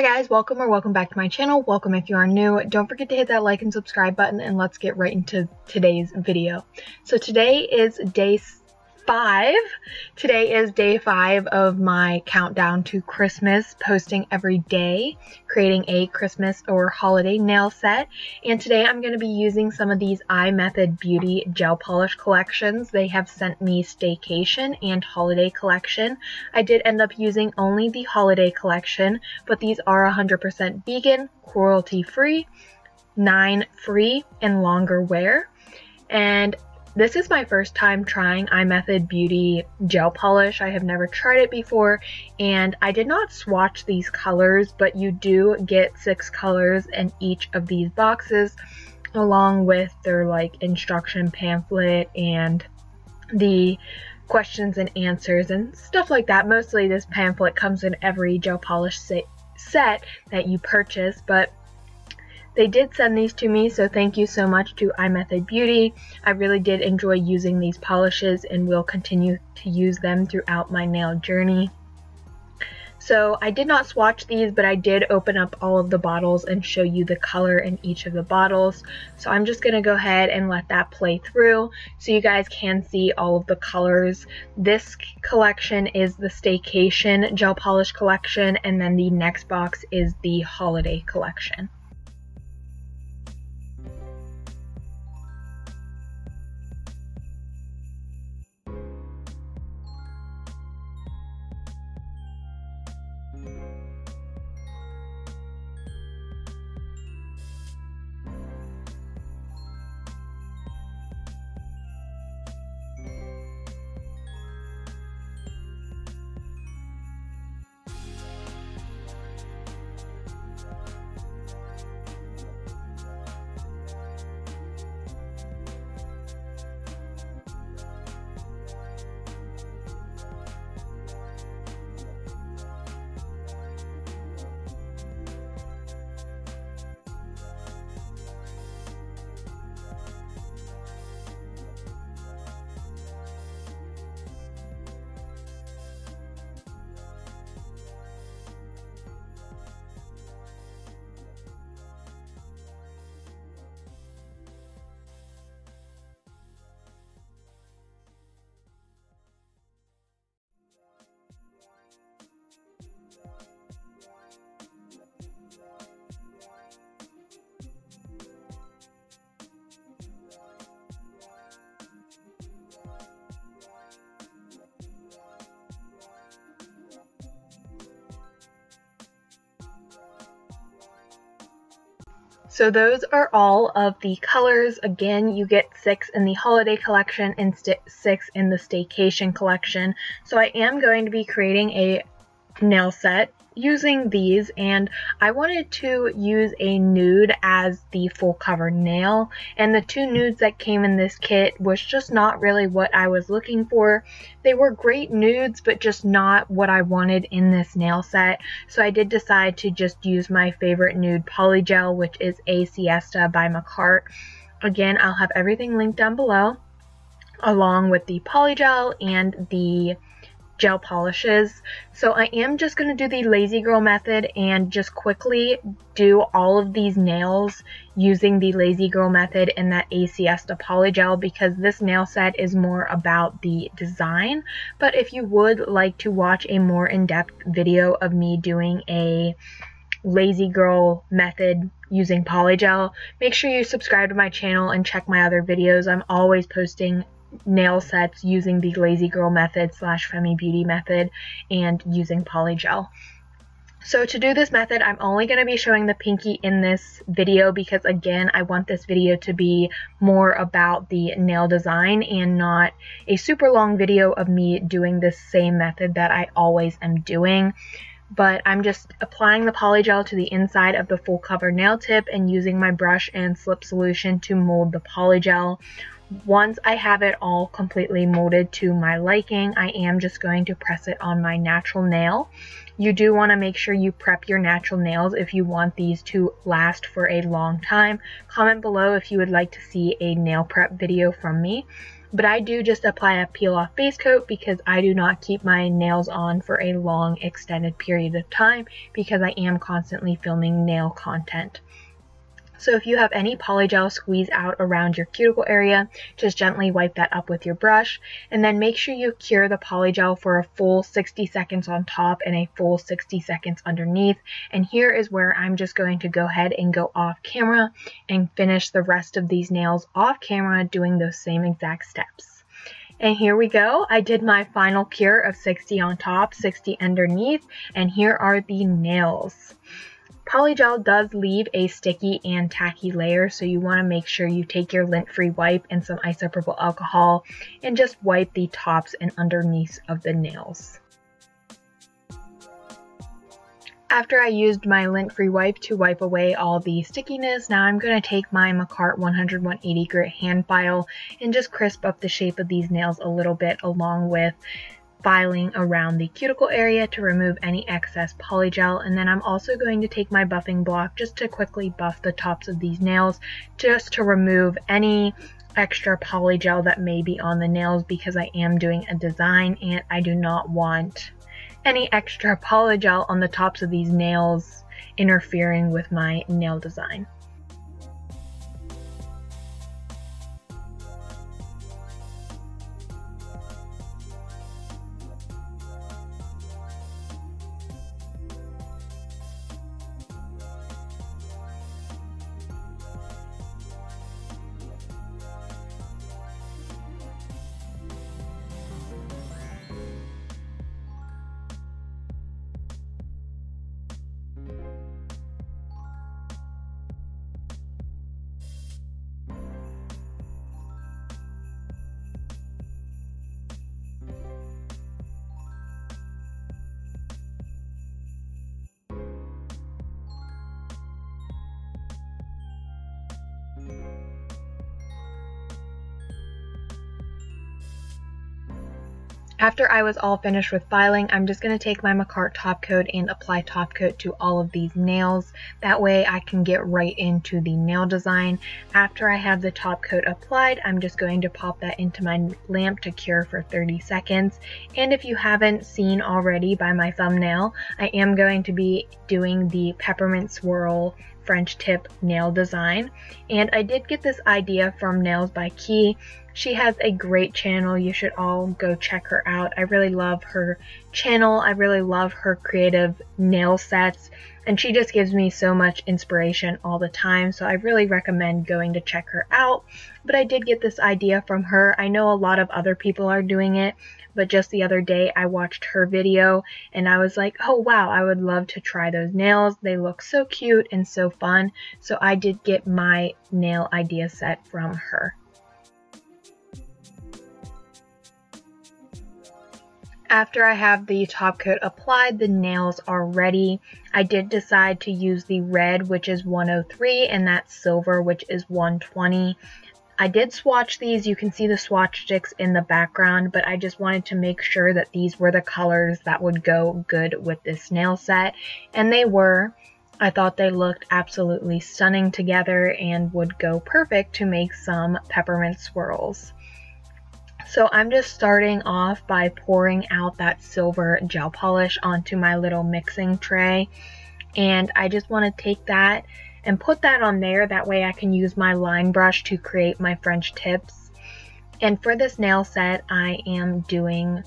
Hi guys, welcome or welcome back to my channel. Welcome if you are new. Don't forget to hit that like and subscribe button and let's get right into today's video. So today is day five. Today is day five of my countdown to Christmas, posting every day, creating a Christmas or holiday nail set. And today I'm going to be using some of these iMethod Beauty gel polish collections. They have sent me Staycation and Holiday collection. I did end up using only the Holiday collection, but these are 100% vegan, cruelty free, 9 free, and longer wear. And this is my first time trying iMethod Beauty gel polish. I have never tried it before and I did not swatch these colors, but you do get six colors in each of these boxes along with their like instruction pamphlet and the questions and answers and stuff like that. Mostly this pamphlet comes in every gel polish set that you purchase, but they did send these to me, so thank you so much to iMethod Beauty. I really did enjoy using these polishes and will continue to use them throughout my nail journey. So I did not swatch these, but I did open up all of the bottles and show you the color in each of the bottles. So I'm just going to go ahead and let that play through so you guys can see all of the colors. This collection is the Staycation Gel Polish Collection, and then the next box is the Holiday Collection. So those are all of the colors. Again, you get six in the holiday collection and six in the staycation collection. So I am going to be creating a nail set using these and I wanted to use a nude as the full cover nail and the two nudes that came in this kit was just not really what I was looking for. They were great nudes but just not what I wanted in this nail set so I did decide to just use my favorite nude polygel which is A Siesta by Makartt. Again I'll have everything linked down below along with the polygel and the gel polishes. So I am just going to do the lazy girl method and just quickly do all of these nails using the lazy girl method and that A Siesta polygel because this nail set is more about the design. But if you would like to watch a more in-depth video of me doing a lazy girl method using polygel, make sure you subscribe to my channel and check my other videos. I'm always posting nail sets using the Lazy Girl method slash Femi Beauty method and using polygel. So to do this method, I'm only going to be showing the pinky in this video because again, I want this video to be more about the nail design and not a super long video of me doing this same method that I always am doing. But I'm just applying the polygel to the inside of the full cover nail tip and using my brush and slip solution to mold the polygel once I have it all completely molded to my liking, I am just going to press it on my natural nail. You do want to make sure you prep your natural nails if you want these to last for a long time. Comment below if you would like to see a nail prep video from me. but I do just apply a peel off base coat because I do not keep my nails on for a long extended period of time because I am constantly filming nail content. So if you have any polygel squeeze out around your cuticle area, just gently wipe that up with your brush and then make sure you cure the polygel for a full 60 seconds on top and a full 60 seconds underneath. And here is where I'm just going to go ahead and go off camera and finish the rest of these nails off camera doing those same exact steps. And here we go. I did my final cure of 60 on top, 60 underneath, and here are the nails. Polygel does leave a sticky and tacky layer, so you want to make sure you take your lint-free wipe and some isopropyl alcohol and just wipe the tops and underneath of the nails. After I used my lint-free wipe to wipe away all the stickiness, now I'm going to take my Makartt 100 180 grit hand file and just crisp up the shape of these nails a little bit along with filing around the cuticle area to remove any excess polygel and then I'm also going to take my buffing block just to quickly buff the tops of these nails just to remove any extra polygel that may be on the nails because I am doing a design and I do not want any extra polygel on the tops of these nails interfering with my nail design. After I was all finished with filing, I'm just going to take my Makartt top coat and apply top coat to all of these nails. That way I can get right into the nail design. After I have the top coat applied, I'm just going to pop that into my lamp to cure for 30 seconds. And if you haven't seen already by my thumbnail, I am going to be doing the peppermint swirl French tip nail design. And I did get this idea from Nails by Key. She has a great channel. You should all go check her out. I really love her channel. I really love her creative nail sets. And she just gives me so much inspiration all the time. So I really recommend going to check her out. But I did get this idea from her. I know a lot of other people are doing it. But just the other day, I watched her video and I was like, oh wow, I would love to try those nails. They look so cute and so fun. So I did get my nail idea set from her. After I have the top coat applied, the nails are ready. I did decide to use the red, which is 103, and that silver, which is 120. I did swatch these. You can see the swatch sticks in the background, but I just wanted to make sure that these were the colors that would go good with this nail set, and they were. I thought they looked absolutely stunning together and would go perfect to make some peppermint swirls. So I'm just starting off by pouring out that silver gel polish onto my little mixing tray. And I just want to take that and put that on there. That way I can use my line brush to create my French tips. And for this nail set, I am doing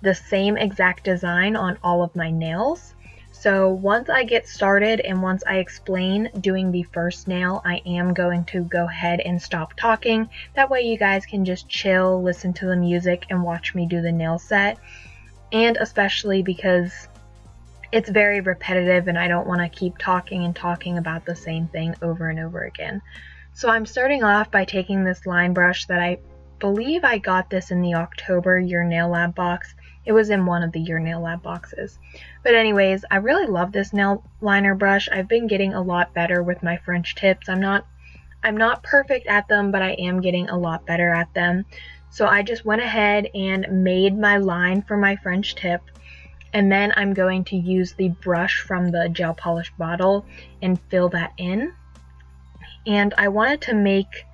the same exact design on all of my nails. So once I get started and once I explain doing the first nail, I am going to go ahead and stop talking. That way you guys can just chill, listen to the music, and watch me do the nail set. And especially because it's very repetitive and I don't want to keep talking and talking about the same thing over and over again. So I'm starting off by taking this line brush that I believe I got this in the October Your Nail Lab box. It was in one of the Your Nail Lab boxes. But anyways, I really love this nail liner brush. I've been getting a lot better with my French tips. I'm not I'm not perfect at them, but I am getting a lot better at them. So I just went ahead and made my line for my French tip. And then I'm going to use the brush from the gel polish bottle and fill that in. And I wanted to make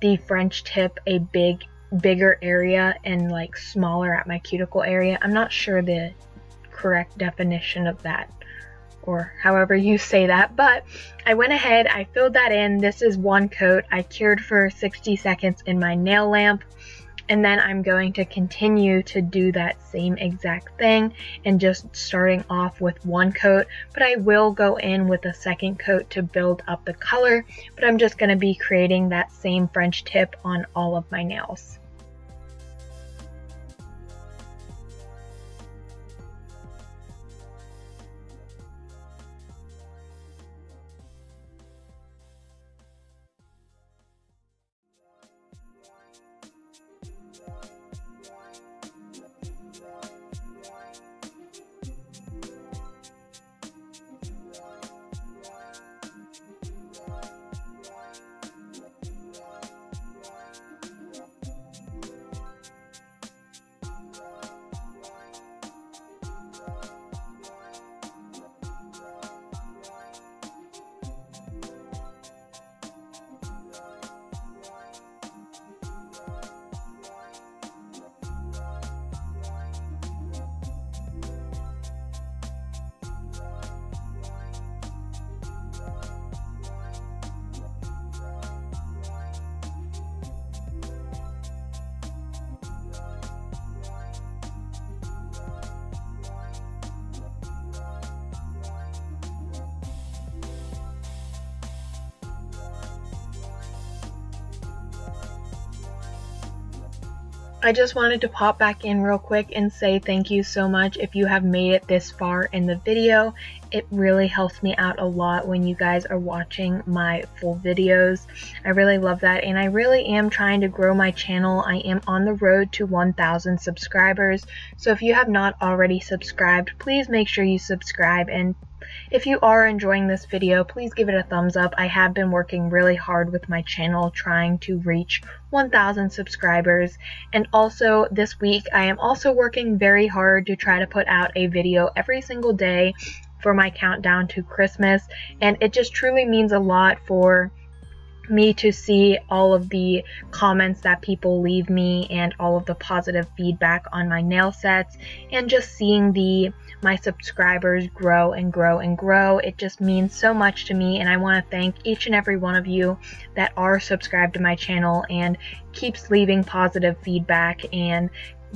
the French tip a big bigger area and like smaller at my cuticle area. I'm not sure the correct definition of that or however you say that, but I went ahead, I filled that in. This is one coat. I cured for 60 seconds in my nail lamp and then I'm going to continue to do that same exact thing and just starting off with one coat but I will go in with a second coat to build up the color but I'm just going to be creating that same French tip on all of my nails. I just wanted to pop back in real quick and say thank you so much if you have made it this far in the video. It really helps me out a lot when you guys are watching my full videos. I really love that and I really am trying to grow my channel. I am on the road to 1,000 subscribers. So if you have not already subscribed, please make sure you subscribe and if you are enjoying this video, please give it a thumbs up. I have been working really hard with my channel trying to reach 1,000 subscribers. And also this week, I am also working very hard to try to put out a video every single day for my countdown to Christmas. And it just truly means a lot for me to see all of the comments that people leave me and all of the positive feedback on my nail sets and just seeing the my subscribers grow and grow and grow. It just means so much to me and I want to thank each and every one of you that are subscribed to my channel and keeps leaving positive feedback and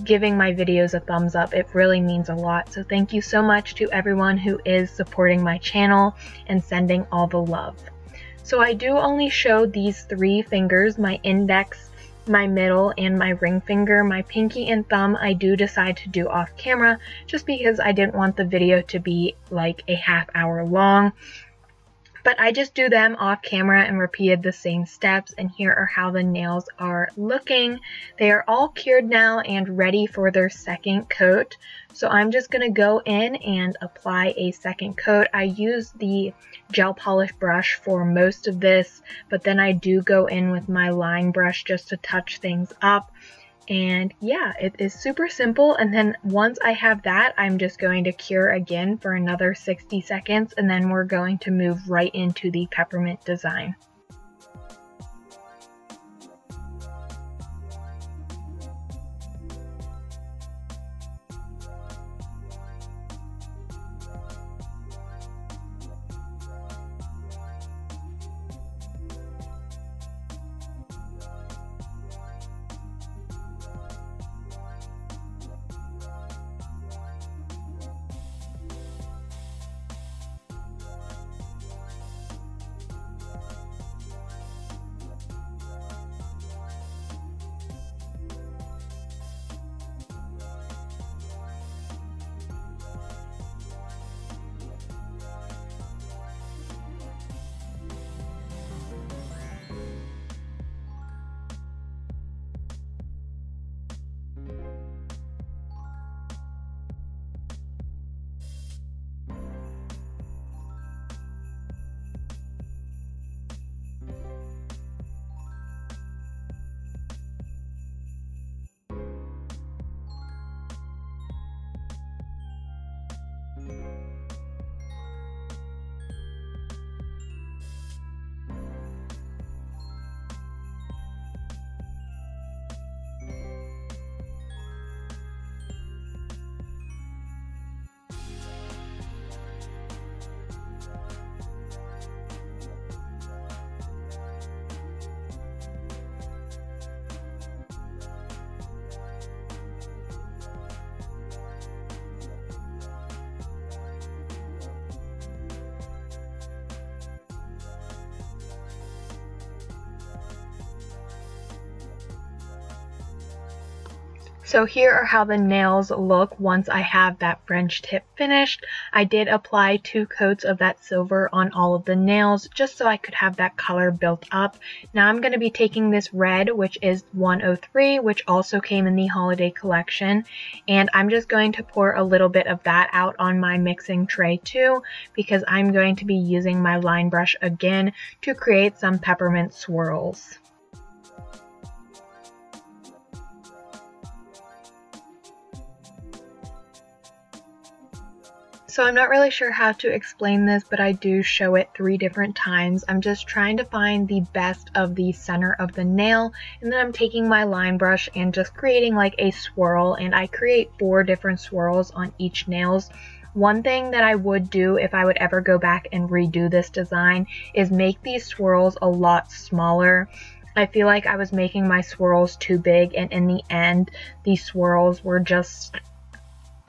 giving my videos a thumbs up. It really means a lot. So thank you so much to everyone who is supporting my channel and sending all the love. So I do only show these three fingers, my index, my middle and my ring finger. My pinky and thumb I do decide to do off camera just because I didn't want the video to be like a half hour long. But I just do them off camera and repeated the same steps and here are how the nails are looking. They are all cured now and ready for their second coat. So I'm just going to go in and apply a second coat. I use the gel polish brush for most of this, but then I do go in with my line brush just to touch things up. And yeah, it is super simple. And then once I have that, I'm just going to cure again for another 60 seconds. And then we're going to move right into the peppermint design. So here are how the nails look once I have that French tip finished. I did apply two coats of that silver on all of the nails just so I could have that color built up. Now I'm going to be taking this red, which is 103, which also came in the holiday collection, and I'm just going to pour a little bit of that out on my mixing tray too, because I'm going to be using my line brush again to create some peppermint swirls. So I'm not really sure how to explain this, but I do show it three different times. I'm just trying to find the best of the center of the nail, and then I'm taking my line brush and just creating like a swirl, and I create four different swirls on each nails. One thing that I would do if I would ever go back and redo this design is make these swirls a lot smaller. I feel like I was making my swirls too big and in the end these swirls were just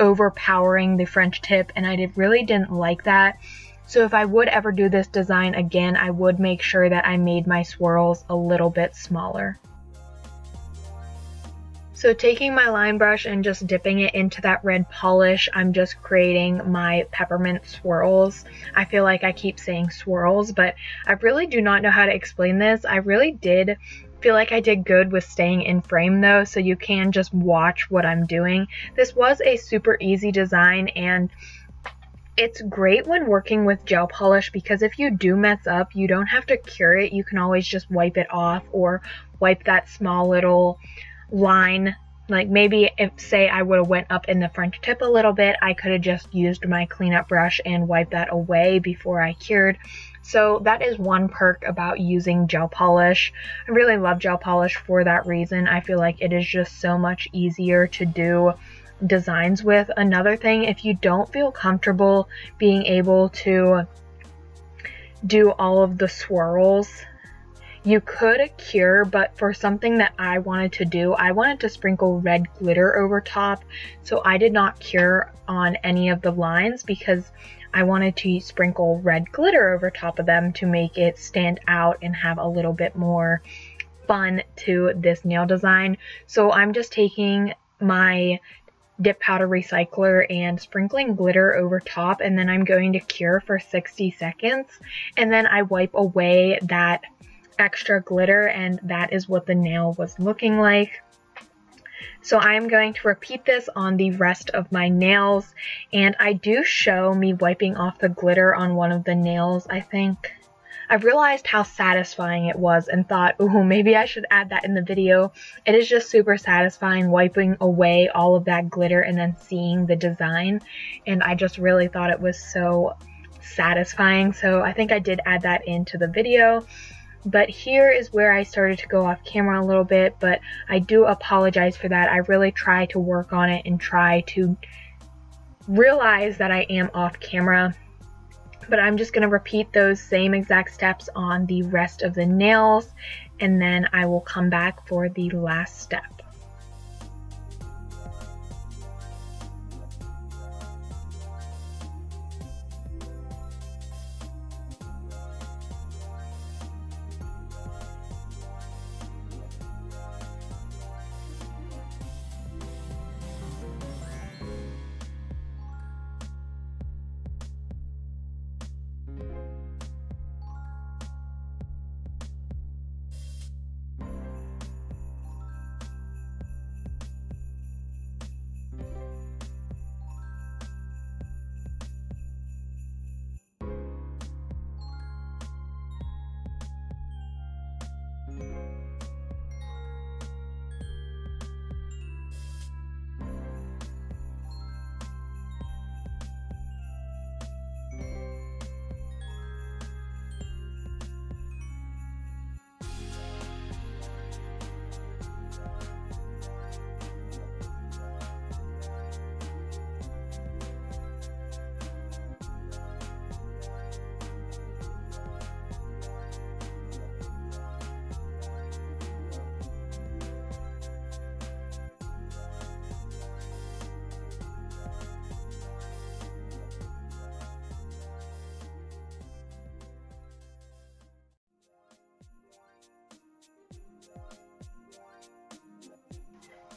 overpowering the French tip and I did, really didn't like that. So if I would ever do this design again, I would make sure that I made my swirls a little bit smaller. So taking my line brush and just dipping it into that red polish, I'm just creating my peppermint swirls. I feel like I keep saying swirls, but I really do not know how to explain this. I really did feel like I did good with staying in frame though, so you can just watch what I'm doing. This was a super easy design and it's great when working with gel polish because if you do mess up, you don't have to cure it. You can always just wipe it off or wipe that small little line like maybe if say I would have went up in the French tip a little bit, I could have just used my cleanup brush and wiped that away before I cured. So that is one perk about using gel polish. I really love gel polish for that reason. I feel like it is just so much easier to do designs with. Another thing, if you don't feel comfortable being able to do all of the swirls you could cure, but for something that I wanted to do, I wanted to sprinkle red glitter over top. So I did not cure on any of the lines because I wanted to sprinkle red glitter over top of them to make it stand out and have a little bit more fun to this nail design. So I'm just taking my dip powder recycler and sprinkling glitter over top and then I'm going to cure for 60 seconds and then I wipe away that extra glitter and that is what the nail was looking like. So I am going to repeat this on the rest of my nails and I do show me wiping off the glitter on one of the nails I think. I realized how satisfying it was and thought, ooh, maybe I should add that in the video. It is just super satisfying wiping away all of that glitter and then seeing the design. And I just really thought it was so satisfying. So I think I did add that into the video. But here is where I started to go off camera a little bit, but I do apologize for that. I really try to work on it and try to realize that I am off camera. But I'm just going to repeat those same exact steps on the rest of the nails, and then I will come back for the last step.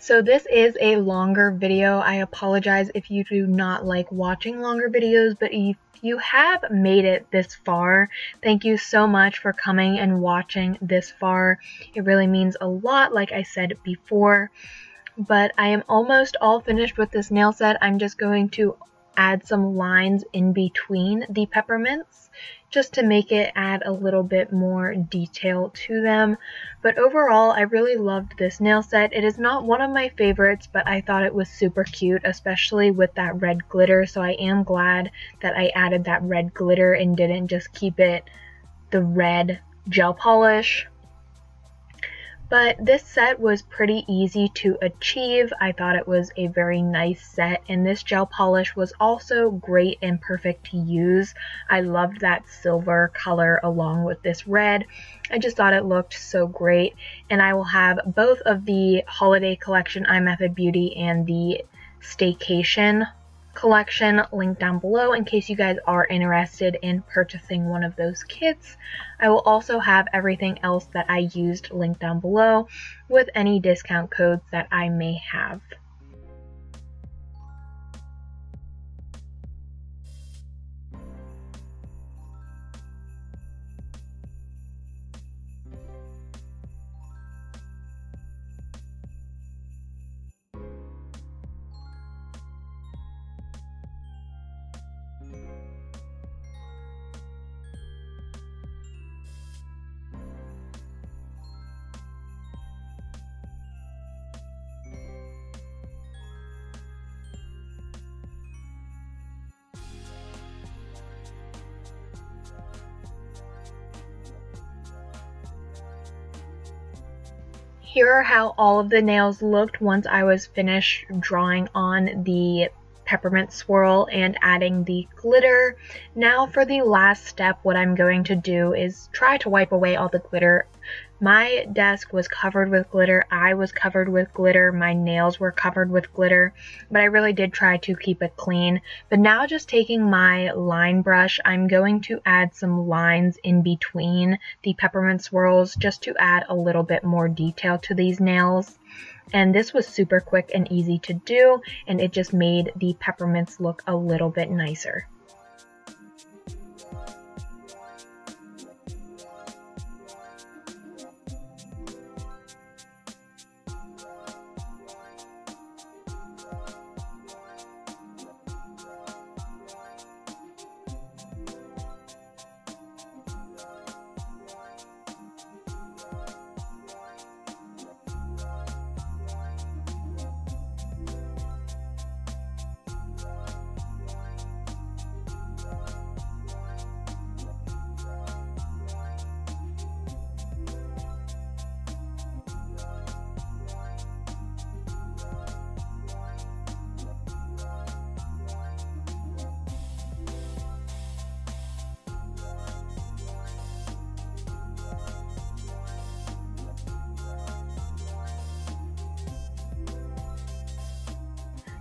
So this is a longer video. I apologize if you do not like watching longer videos, but if you have made it this far, thank you so much for coming and watching this far. It really means a lot, like I said before. But I am almost all finished with this nail set. I'm just going to add some lines in between the peppermints just to make it add a little bit more detail to them. But overall, I really loved this nail set. It is not one of my favorites, but I thought it was super cute, especially with that red glitter. So I am glad that I added that red glitter and didn't just keep it the red gel polish. But this set was pretty easy to achieve. I thought it was a very nice set and this gel polish was also great and perfect to use. I loved that silver color along with this red. I just thought it looked so great and I will have both of the holiday collection iMethod Beauty and the staycation collection linked down below in case you guys are interested in purchasing one of those kits. I will also have everything else that I used linked down below with any discount codes that I may have. Here are how all of the nails looked once I was finished drawing on the peppermint swirl and adding the glitter. Now for the last step, what I'm going to do is try to wipe away all the glitter my desk was covered with glitter. I was covered with glitter. My nails were covered with glitter. But I really did try to keep it clean. But now just taking my line brush, I'm going to add some lines in between the peppermint swirls just to add a little bit more detail to these nails. And this was super quick and easy to do, and it just made the peppermints look a little bit nicer.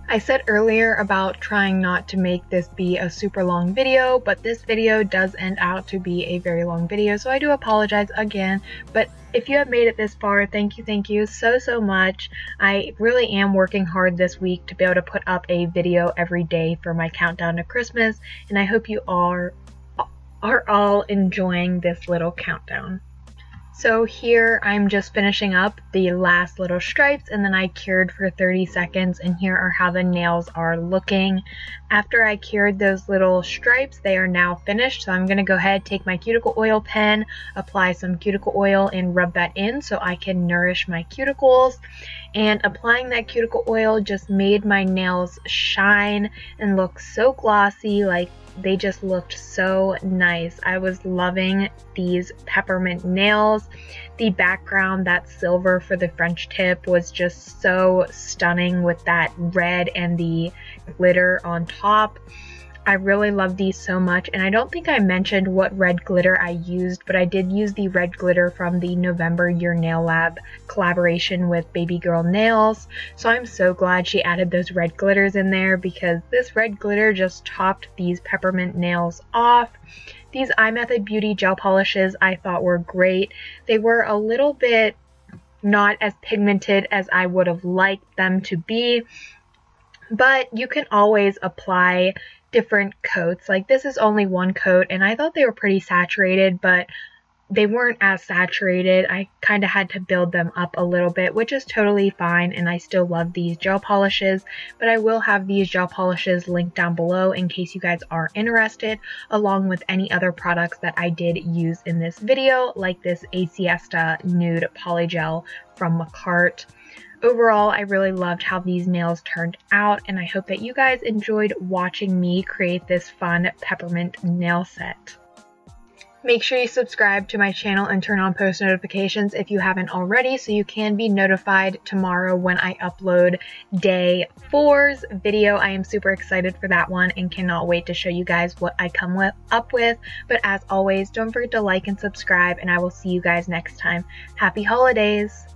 I said earlier about trying not to make this be a super long video, but this video does end out to be a very long video, so I do apologize again, but if you have made it this far, thank you, thank you so, so much. I really am working hard this week to be able to put up a video every day for my countdown to Christmas, and I hope you are, are all enjoying this little countdown. So here I'm just finishing up the last little stripes and then I cured for 30 seconds and here are how the nails are looking. After I cured those little stripes, they are now finished. So I'm going to go ahead, take my cuticle oil pen, apply some cuticle oil and rub that in so I can nourish my cuticles. And applying that cuticle oil just made my nails shine and look so glossy like they just looked so nice. I was loving these peppermint nails. The background, that silver for the French tip was just so stunning with that red and the glitter on top. I really love these so much and I don't think I mentioned what red glitter I used but I did use the red glitter from the November Your Nail Lab collaboration with Baby Girl Nails so I'm so glad she added those red glitters in there because this red glitter just topped these peppermint nails off. These iMethod Beauty gel polishes I thought were great. They were a little bit not as pigmented as I would have liked them to be. But you can always apply different coats. Like this is only one coat and I thought they were pretty saturated, but they weren't as saturated. I kind of had to build them up a little bit, which is totally fine, and I still love these gel polishes, but I will have these gel polishes linked down below in case you guys are interested, along with any other products that I did use in this video, like this A Siesta Nude Polygel from Makartt. Overall, I really loved how these nails turned out, and I hope that you guys enjoyed watching me create this fun peppermint nail set. Make sure you subscribe to my channel and turn on post notifications if you haven't already so you can be notified tomorrow when I upload day four's video. I am super excited for that one and cannot wait to show you guys what I come with, up with. But as always, don't forget to like and subscribe and I will see you guys next time. Happy holidays!